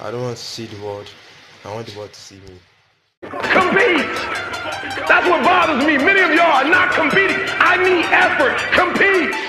I don't want to see the world. I want the world to see me. Compete! That's what bothers me. Many of y'all are not competing. I need effort. Compete!